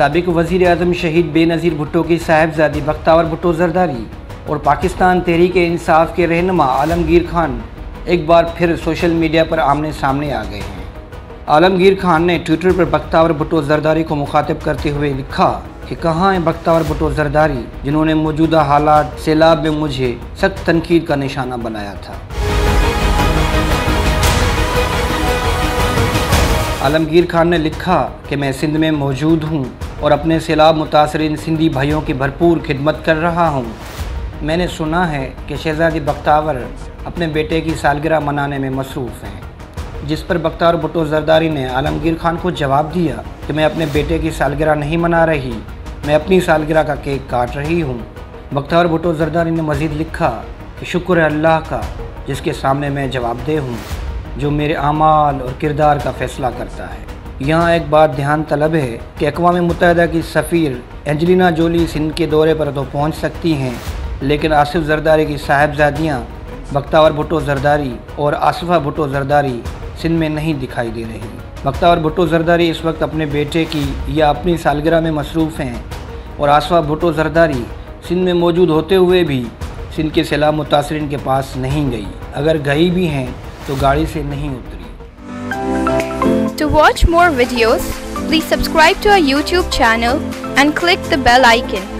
सबक वज़ी अजम शहीद बेनज़ीर भुट्टो की साहेबजादी बख्तावर भुट्टो जरदारी और पाकिस्तान तहरीक इंसाफ के रहनमा आलमगीर खान एक बार फिर सोशल मीडिया पर आमने सामने आ गए हैं। आलमगीर खान ने ट्विटर पर बख्तावर भुट्टो जरदारी को मुखातब करते हुए लिखा कि कहाँ है बख्तावर भुट्टो जरदारी जिन्होंने मौजूदा हालात, सैलाब में मुझे सख्त तनकीद का निशाना बनाया था। आलमगीर खान ने लिखा कि मैं सिंध में मौजूद हूँ और अपने सैलाब मुतासर सिंधी भाइयों की भरपूर खिदमत कर रहा हूँ। मैंने सुना है कि शहजादी बख्तावर अपने बेटे की सालगिरह मनाने में मसरूफ़ हैं, जिस पर बख्तावर भुट्टो जरदारी ने आलमगीर खान को जवाब दिया कि मैं अपने बेटे की सालगिरह नहीं मना रही, मैं अपनी सालगिरह का केक काट रही हूँ। बख्तावर भुट्टो जरदारी ने मज़ीद लिखा कि शुक्र है अल्लाह का, जिसके सामने मैं जवाबदेह हूँ, जो मेरे अमाल और किरदार का फ़ैसला करता है। यहाँ एक बात ध्यान तलब है कि अकवा मुतहदा की सफ़ीर एंजलिना जोली सिंध के दौरे पर तो पहुँच सकती हैं, लेकिन आसिफ जरदारी की साहेबजादियाँ, बख्तावर भुट्टो जरदारी और आसफ़ा भुट्टो जरदारी सिंध में नहीं दिखाई दे रही। बख्तावर भुट्टो जरदारी इस वक्त अपने बेटे की या अपनी सालगिरह में मसरूफ़ हैं और आसफ़ा भुट्टो जरदारी सिंध में मौजूद होते हुए भी सिंध के सैलाब मुतासरीन के पास नहीं गई। अगर गई भी हैं तो गाड़ी से नहीं उतरी। Watch more videos, please subscribe to our YouTube channel and click the bell icon.